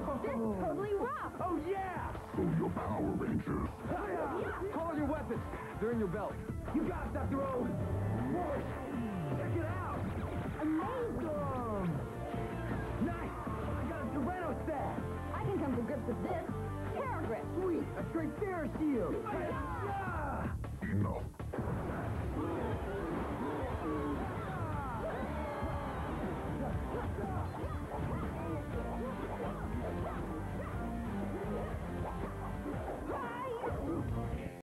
This totally rocks. Oh, yeah! So your Power Rangers. Hiya! Call your weapons. They're in your belt. You got it, Dr. O. Whoa! Check it out! Amazing! Nice! I got a Tyranno Staff! I can come to grips with this. Ptera Grip. Sweet! A Tricera Shield!